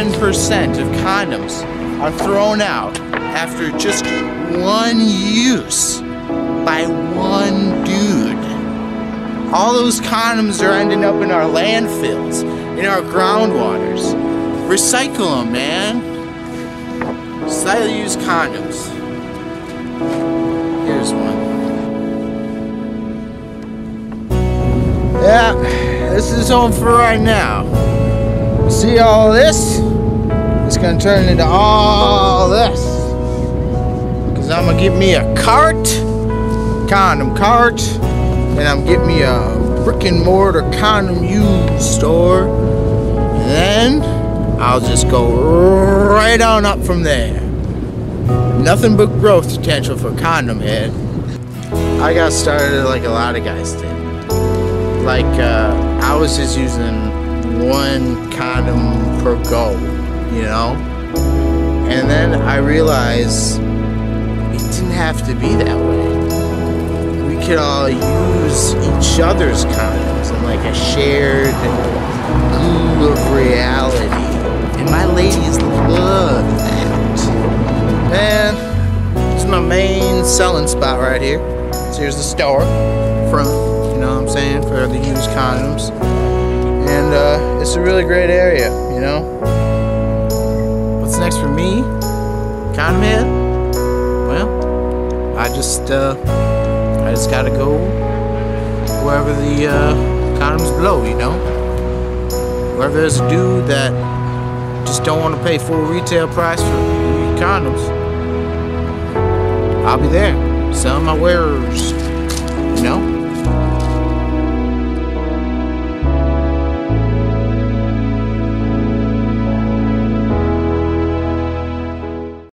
of condoms are thrown out after just one use by one dude. All those condoms are ending up in our landfills, in our groundwaters. Recycle them, man. Slightly used condoms. Here's one. Yeah, this is home for right now. See all this? Gonna turn into all this. Cause I'm gonna get me a cart, condom cart, and I'm getting me a brick and mortar condom used store. And then I'll just go right on up from there. Nothing but growth potential for condom head. I got started like a lot of guys did. Like uh, I was just using one condom per go, you know? And then I realized it didn't have to be that way. We could all use each other's condoms in like a shared glue of reality. And my ladies love that. Man, it's my main selling spot right here. So here's the store front, you know what I'm saying, for the used condoms and uh, it's a really great area, you know. For me? Condom head? Well, I just uh, I just gotta go wherever the uh, condoms blow, you know. Wherever there's a dude that just don't want to pay full retail price for condoms, I'll be there selling my wares, you know.